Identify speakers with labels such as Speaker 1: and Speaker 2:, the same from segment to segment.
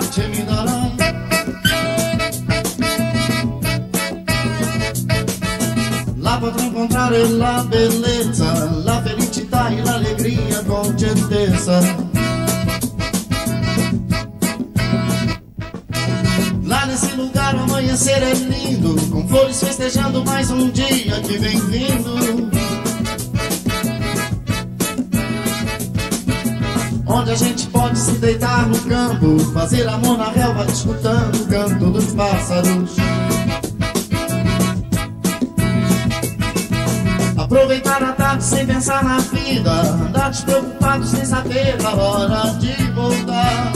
Speaker 1: mi darai. La potrò incontrare la bellezza, la felicità e l'allegria con certezza. Lá nesse lugar o amanhecer é lindo, com flores festejando mais um dia que vem vindo. Onde a gente pode se deitar no campo, fazer amor na relva, escutando o canto dos pássaros. Aproveitar a tarde sem pensar na vida, andar despreocupado sem saber a hora de voltar.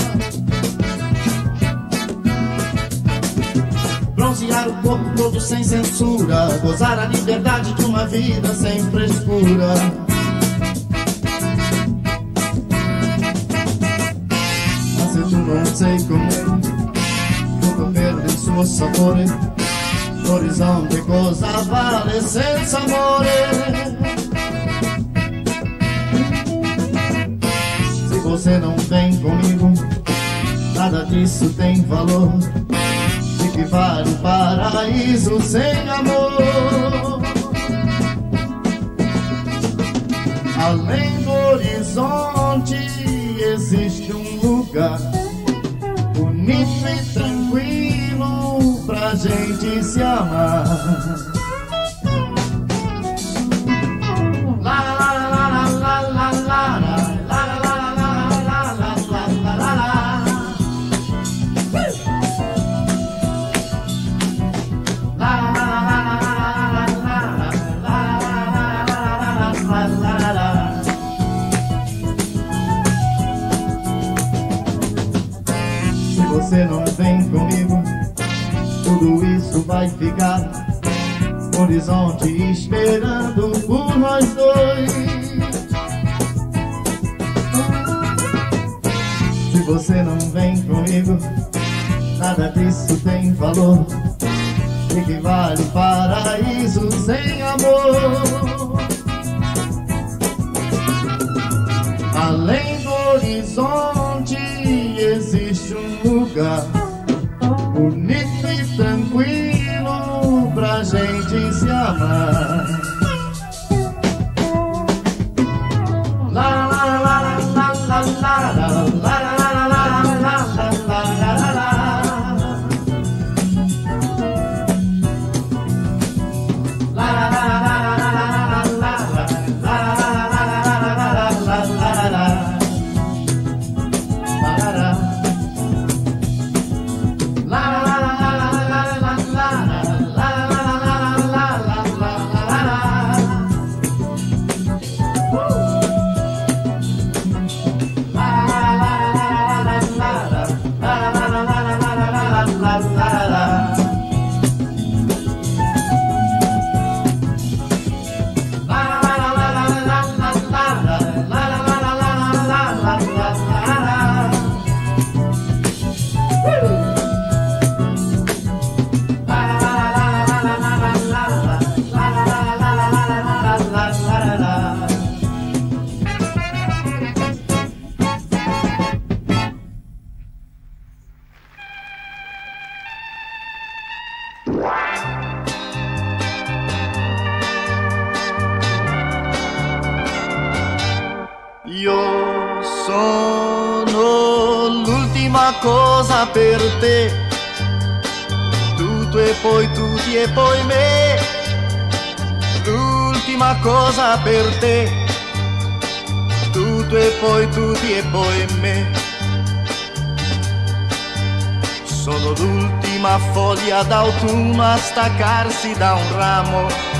Speaker 1: Bronzear o corpo todo sem censura, gozar a liberdade de uma vida sem frescura. Sei con me, tutto perde il suo sapore. L'orizzonte cosa vale senza amore? Se você não vem comigo, nada disso tem valor. De que vale o paraíso sem amor? Além do horizonte existe um lugar bonito e tranquilo pra gente se amar. Você não vem comigo, tudo isso vai ficar no horizonte esperando por nós dois. Se você não vem comigo, nada disso tem valor. De que vale paraíso sem amor? Além do horizonte lugar bonito e tranquilo pra gente se amar. La la la Io sono l'ultima cosa per te, tutto e poi tutti e poi me, l'ultima cosa per te, tutto e poi tutti e poi me. Sono l'ultima foglia d'autunno a staccarsi da un ramo.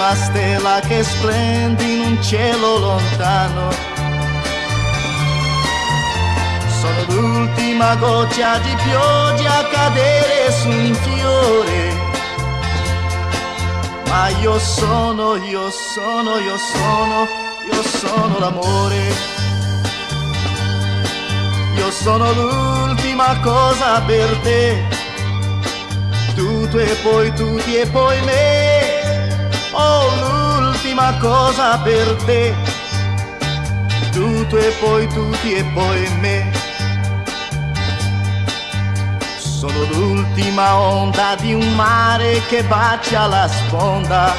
Speaker 1: L'ultima stella che splende in un cielo lontano. Sono l'ultima goccia di pioggia a cadere su un fiore. Ma io sono, io sono, io sono, io sono l'amore. Io sono l'ultima cosa per te, tutto e poi tutti e poi me. Cosa per te, tutto e poi tutti e poi me. Sono l'ultima onda di un mare che bacia la sponda.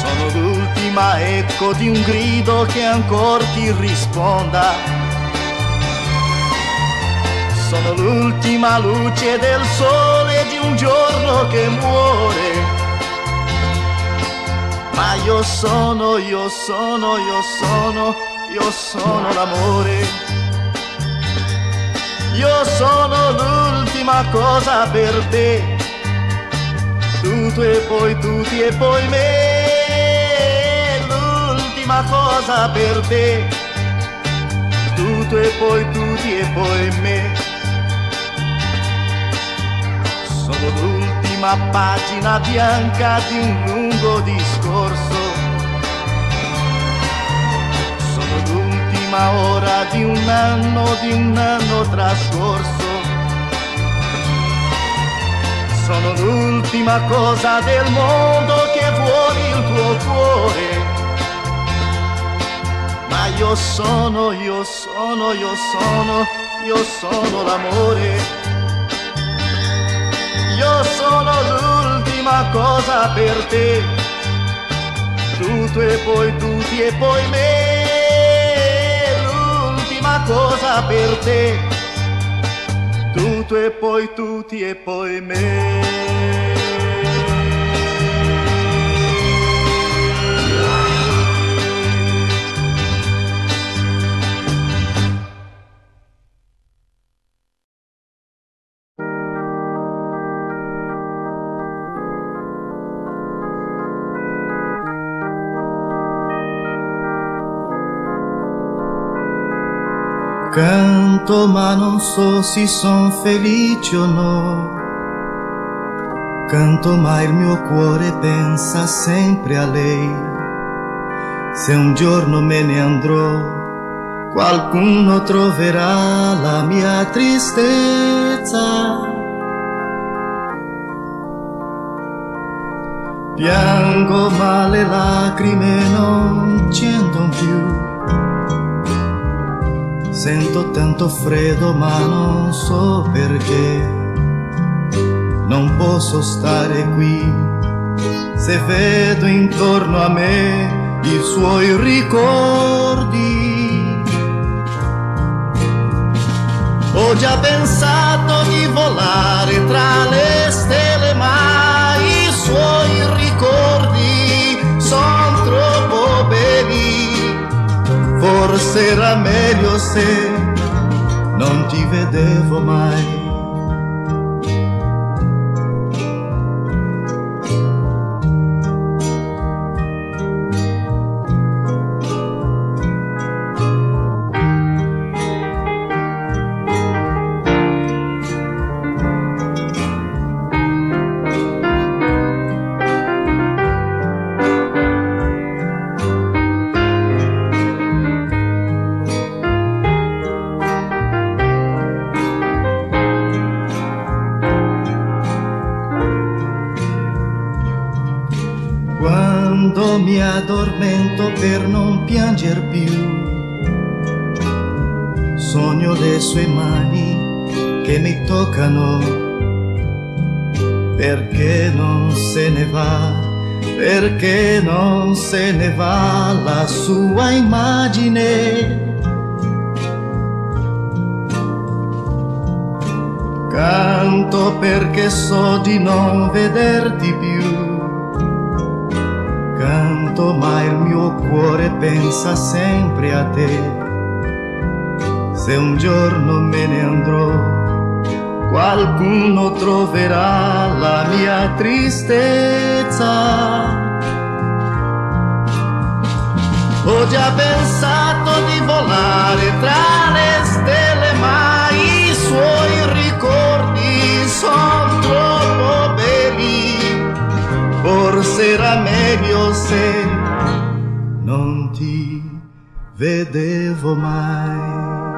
Speaker 1: Sono l'ultima eco di un grido che ancora ti risponda. Sono l'ultima luce del sole di un giorno che muore ma io sono, io sono, io sono, io sono l'amore. Io sono l'ultima cosa per te, tutto e poi tutti e poi me, l'ultima cosa per te, tutto e poi tutti e poi me. Sono l'ultima l'ultima pagina bianca di un lungo discorso. Sono l'ultima ora di un anno, di un anno trascorso. Sono l'ultima cosa del mondo che vuole il tuo cuore. Ma io sono, io sono, io sono, io sono l'amore io sono l'ultima cosa per te, tutto e poi tutti e poi me, l'ultima cosa per te, tutto e poi tutti e poi me. Canto ma non so se son felice o no. Canto ma il mio cuore pensa sempre a lei. Se un giorno me ne andrò, qualcuno troverà la mia tristezza. Piango ma le lacrime non scendono Sento tanto freddo ma non so perché. Non posso stare qui. Se vedo intorno a me i suoi ricordi. Ho già pensato di volare tra le stelle Forse meglio se non ti vedevo mai. Sogno le sue mani che mi toccano, perché non se ne va, perché non se ne va la sua immagine. Canto perché so di non vederti più canto ma il mio cuore pensa sempre a te. Se un giorno me ne andrò, qualcuno troverà la mia tristezza. Ho già pensato di volare tra le stelle, ma i suoi ricordi sono troppo belli forse era meglio se non ti vedevo mai.